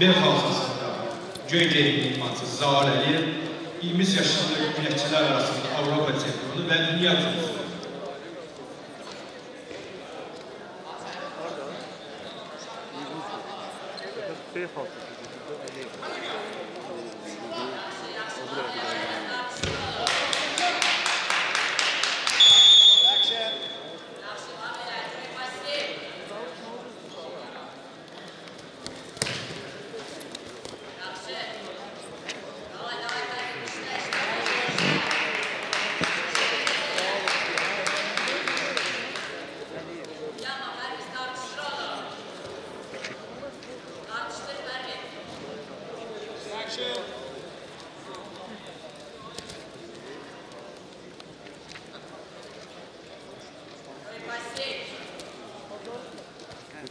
B halkasında Göygeri idmançı Zaval Əliyev 20 yaşında güləşçilər arasında Avropa çempionu və dünya çempionu.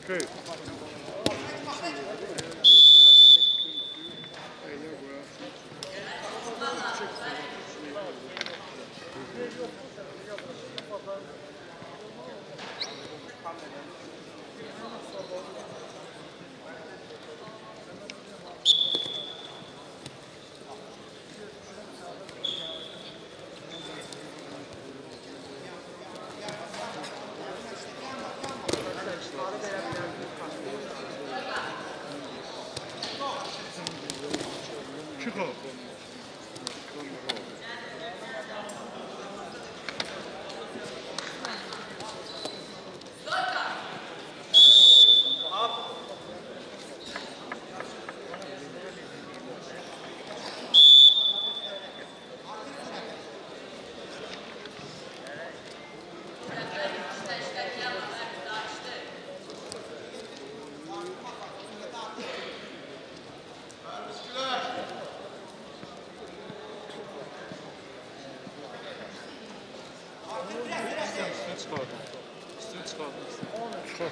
Two. Thank you. 그렇죠. Çıkardım. Üstüne çıkardım. Çıkar.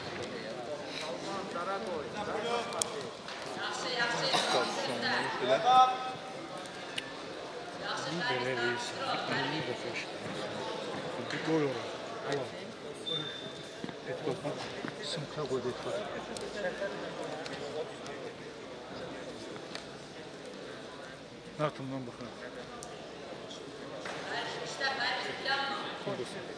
Böyle reis. İyi de feş. Bir gol olur. Allah. Et kopma. Sımka gol et var. Ne yaptım lan bakalım. Kimdesin?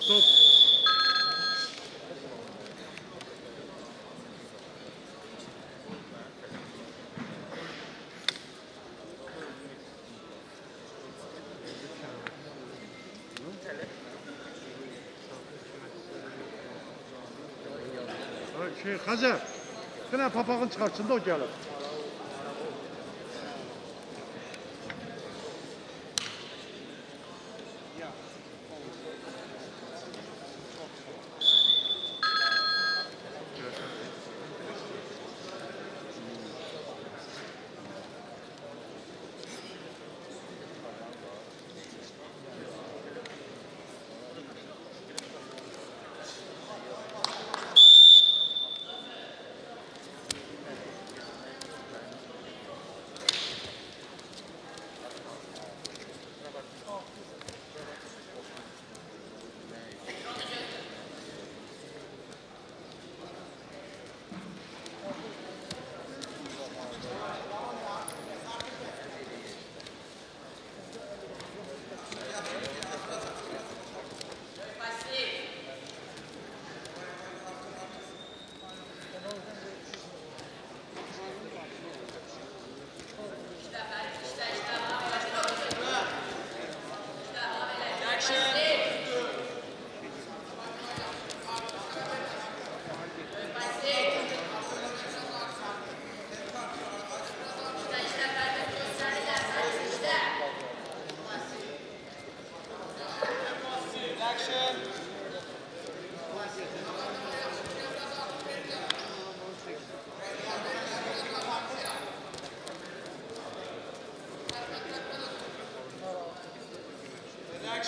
Stop. Şey, Hazar, yine papağın çıkartsın da o gelir.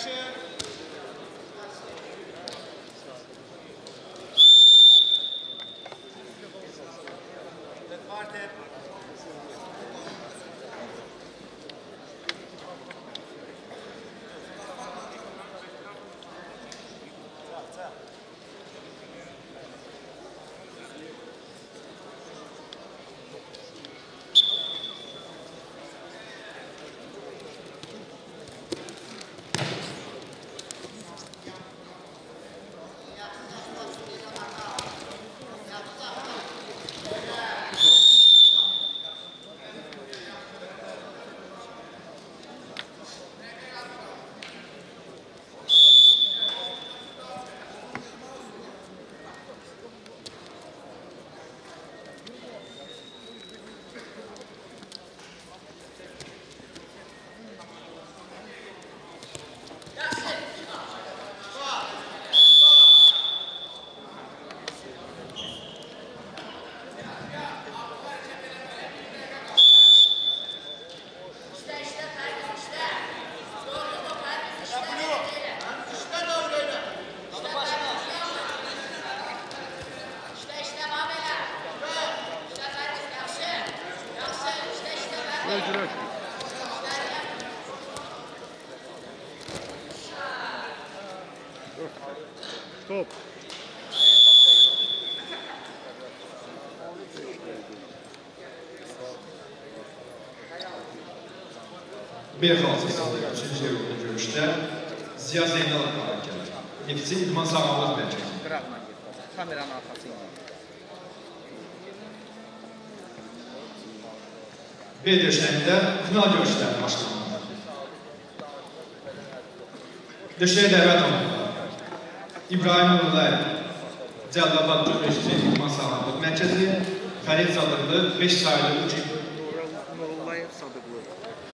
action. Stop. Bir xalçası üçüncü yarımda görüşdə Ziya qalib gəlir. Neftçi İdman. Qıraqla get. Kameranın arxası ilə. B döşəyində final görüşləri başlanmalıdır. Döşəyə dəvət olunurlar. İbrahim Nurlayev, Cəllabad Cümhuriyeti İdman Sağlamlıq Mərkəzi, Fərid Zadırlı 5 sayılı 3